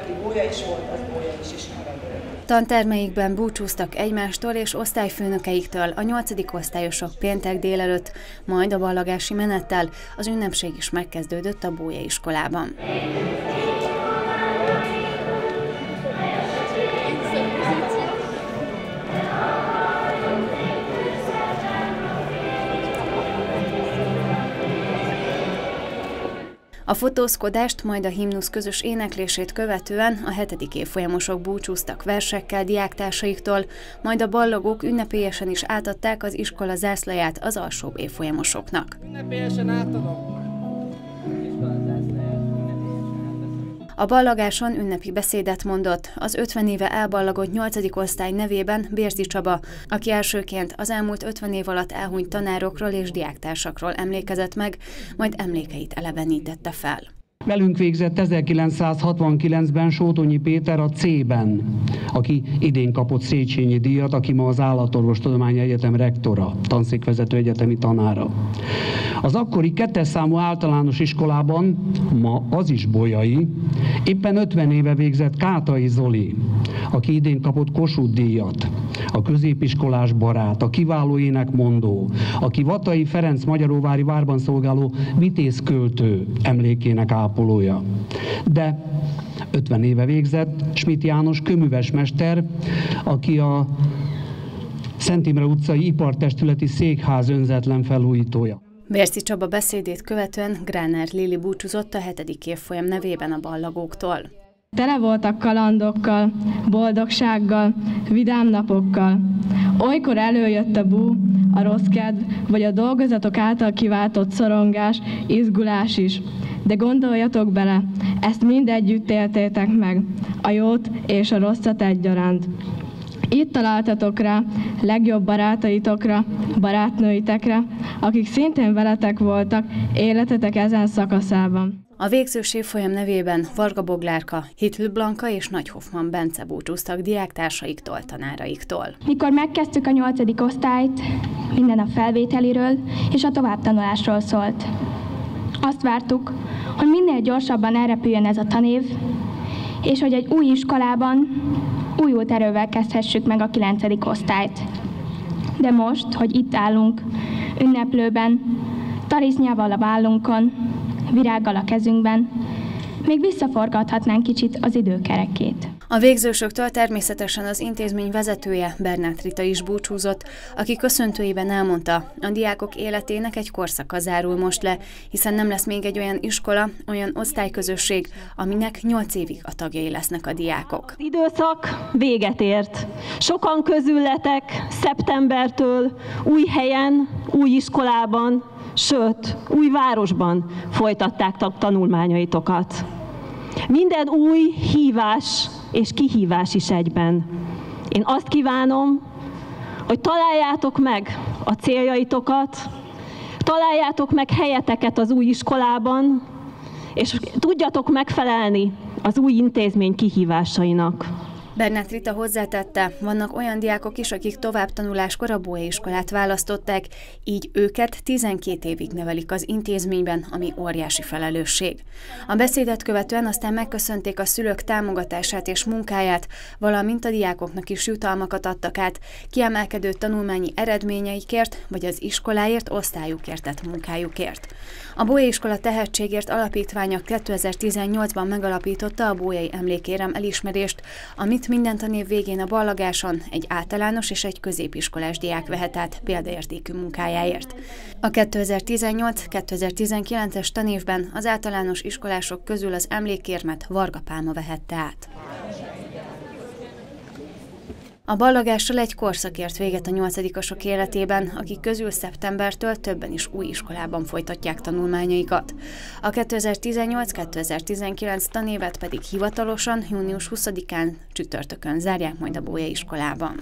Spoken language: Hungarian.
Aki bója is volt, az bója is maradott. Tantermeikben búcsúztak egymástól és osztályfőnökeiktől a nyolcadik osztályosok péntek délelőtt, majd a ballagási menettel az ünnepség is megkezdődött a Bója iskolában. A fotózkodást, majd a himnusz közös éneklését követően a hetedik évfolyamosok búcsúztak versekkel diáktársaiktól, majd a ballagók ünnepélyesen is átadták az iskola zászlaját az alsóbb évfolyamosoknak. Ünnepélyesen átadom! A ballagáson ünnepi beszédet mondott az 50 éve elballagott 8. osztály nevében Bérzi Csaba, aki elsőként az elmúlt 50 év alatt elhunyt tanárokról és diáktársakról emlékezett meg, majd emlékeit elevenítette fel. Velünk végzett 1969-ben Sótonyi Péter a C-ben, aki idén kapott Széchenyi díjat, aki ma az Állatorvostudományi Egyetem rektora, tanszékvezető egyetemi tanára. Az akkori kettes számú általános iskolában, ma az is Bolyai, éppen 50 éve végzett Kátai Zoli, aki idén kapott Kossuth díjat, a középiskolás barát, a kiváló énekmondó, aki Vatai Ferenc Magyaróvári várban szolgáló vitézköltő emlékének ápolója. De 50 éve végzett Schmidt János köműves mester, aki a Szent Imre utcai ipartestületi székház önzetlen felújítója. Bérci Csaba beszédét követően Gráner Lili búcsúzott a hetedik évfolyam nevében a ballagóktól. Tele voltak kalandokkal, boldogsággal, vidám napokkal. Olykor előjött a bú, a rossz kedv, vagy a dolgozatok által kiváltott szorongás, izgulás is. De gondoljatok bele, ezt mind együtt éltétek meg, a jót és a rosszat egyaránt. Itt találtatok rá legjobb barátaitokra, barátnőitekre, akik szintén veletek voltak életetek ezen szakaszában. A végzős évfolyam nevében Varga Boglárka, Hitl Blanka és Nagy Hoffman Bence búcsúztak diáktársaiktól, tanáraiktól. Mikor megkezdtük a nyolcadik osztályt, minden a felvételiről és a továbbtanulásról szólt. Azt vártuk, hogy minél gyorsabban elrepüljön ez a tanév, és hogy egy új iskolában újult erővel kezdhessük meg a 9. osztályt. De most, hogy itt állunk, ünneplőben, tarisznyával a vállunkon, virággal a kezünkben, még visszaforgathatnánk kicsit az időkerekét. A végzősöktől természetesen az intézmény vezetője Bernát Rita is búcsúzott, aki köszöntőiben elmondta, a diákok életének egy korszaka zárul most le, hiszen nem lesz még egy olyan iskola, olyan osztályközösség, aminek nyolc évig a tagjai lesznek a diákok. Az időszak véget ért. Sokan közületek szeptembertől új helyen, új iskolában, sőt, új városban folytatták tanulmányaitokat. Minden új hívás és kihívás is egyben. Én azt kívánom, hogy találjátok meg a céljaitokat, találjátok meg helyeteket az új iskolában, és tudjatok megfelelni az új intézmény kihívásainak. Bernát Rita hozzátette, vannak olyan diákok is, akik továbbtanuláskor a Bóe iskolát választották, így őket 12 évig nevelik az intézményben, ami óriási felelősség. A beszédet követően aztán megköszönték a szülők támogatását és munkáját, valamint a diákoknak is jutalmakat adtak át, kiemelkedő tanulmányi eredményeikért, vagy az iskoláért, osztályukért tett munkájukért. A Bóe iskola tehetségért alapítványa 2018-ban megalapította a Bójai Emlékérem elismerést, amit minden tanév végén a ballagáson egy általános és egy középiskolás diák vehet át példaértékű munkájáért. A 2018-2019-es tanévben az általános iskolások közül az emlékérmet Varga Pálma vehette át. A ballagással egy korszakért véget a nyolcadikosok életében, akik közül szeptembertől többen is új iskolában folytatják tanulmányaikat. A 2018-2019 tanévet pedig hivatalosan június 20-án csütörtökön zárják majd a Bója iskolában.